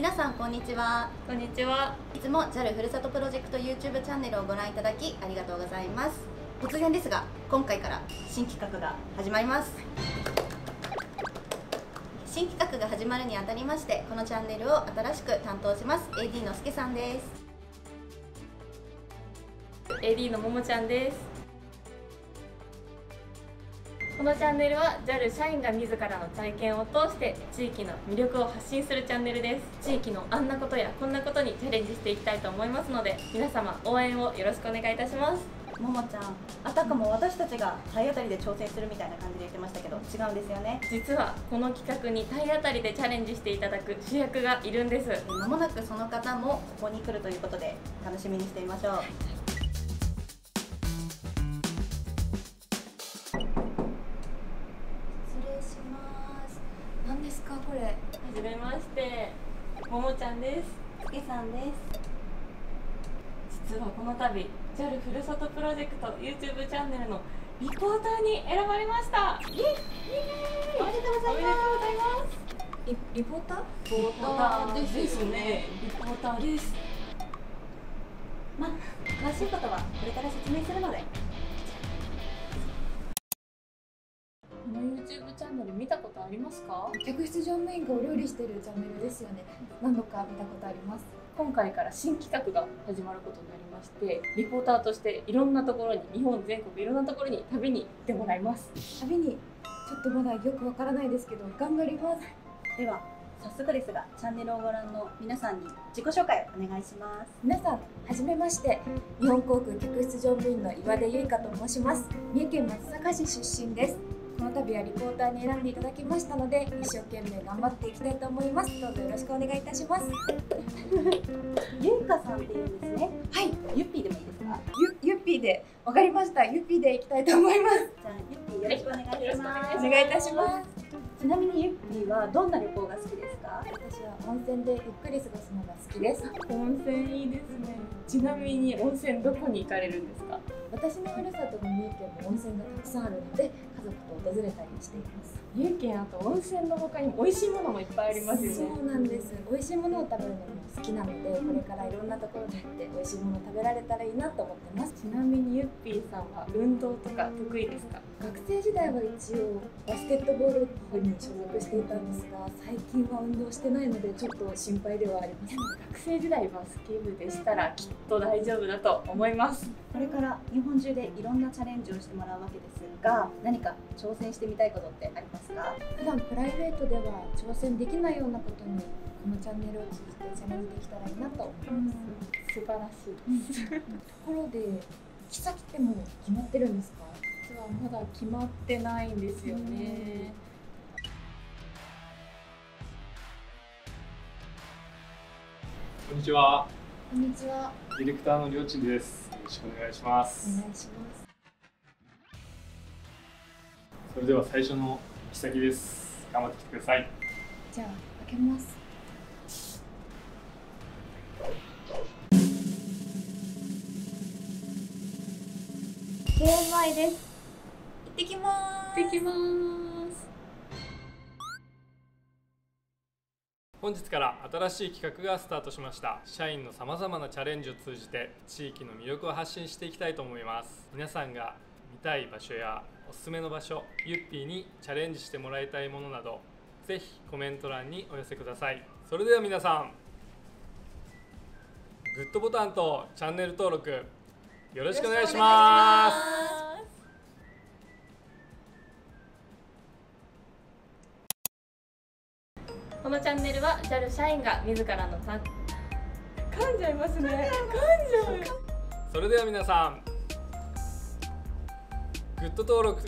皆さんこんにちは。こんにちは。いつも JAL ふるさとプロジェクト YouTube チャンネルをご覧いただきありがとうございます。突然ですが今回から新企画が始まります。新企画が始まるにあたりましてこのチャンネルを新しく担当します AD のすけさんです。AD のももちゃんですこのチャンネルは JAL 社員が自らの体験を通して地域の魅力を発信するチャンネルです地域のあんなことやこんなことにチャレンジしていきたいと思いますので皆様応援をよろしくお願いいたします。ももちゃんあたかも私たちが体当たりで挑戦するみたいな感じで言ってましたけど違うんですよね。実はこの企画に体当たりでチャレンジしていただく主役がいるんです。まもなくその方もここに来るということで楽しみにしていましょう、失ももちゃんです。すけさんです。実はこの度 JAL ふるさとプロジェクト YouTube チャンネルのリポーターに選ばれました。イエイ！おめでとうございます。リリポーター？リポーターですね。リポーターです。まあ詳しいことはこれから説明するので YouTube チャンネル見たことありますか？客室乗務員がお料理してるチャンネルですよね。何度か見たことあります。今回から新企画が始まることになりましてリポーターとしていろんなところに日本全国いろんなところに旅に行ってもらいます。旅にちょっとまだよくわからないですけど頑張ります。では早速ですがチャンネルをご覧の皆さんに自己紹介をお願いします。皆さんはじめまして。日本航空客室乗務員の岩出由香と申します。三重県松阪市出身ですこの度はリポーターに選んでいただきましたので一生懸命頑張っていきたいと思います。どうぞよろしくお願いいたします。ゆうかさんっていうんですね。はい。ゆっぴーでもいいですか？ゆゆっぴーで。わかりました。ゆっぴーでいきたいと思います。じゃあゆっぴーよろしくお願いします、お願いいたします。ちなみにゆっぴーはどんな旅行が好きですか？私は温泉でゆっくり過ごすのが好きです。温泉いいですね。ちなみに温泉どこに行かれるんですか？私のふるさとの三重県も温泉がたくさんあるので家族と訪れたりしています。三重県あと温泉の他にも美味しいものもいっぱいありますよね。そうなんです美味しいものを食べるのも好きなのでこれからいろんなところに行って美味しいものを食べられたらいいなと思ってます。ちなみにゆっぴーさんは運動とか得意ですか？学生時代は一応バスケットボール部に所属していたんですが最近は運動してないのでちょっと心配ではあります。学生時代バスケ部でしたらきっと大丈夫だと思います。これから日本中でいろんなチャレンジをしてもらうわけですが何か挑戦してみたいことってありますか？普段プライベートでは挑戦できないようなことにこのチャンネルを通じてチャレンジできたらいいなと思います、素晴らしいですところで行き先ってもう決まってるんですか実はまだ決まってないんですよね。こんにちは。こんにちは。ディレクターのりょうちんです。よろしくお願いしまおす。願いしますそれでは最初の行き先です。頑張ってきてください。じゃあ開けますゲー前です行ってきます行ってきます本日から新しい企画がスタートしました。社員の様々なチャレンジを通じて地域の魅力を発信していきたいと思います。皆さんが見たい場所やおすすめの場所、ゆっぴーにチャレンジしてもらいたいものなど、ぜひコメント欄にお寄せください。それでは皆さん、グッドボタンとチャンネル登録よろしくお願いします。このチャンネルは JAL 社員が自らのた噛んじゃいますね。噛んじゃうそれでは皆さんグッド登録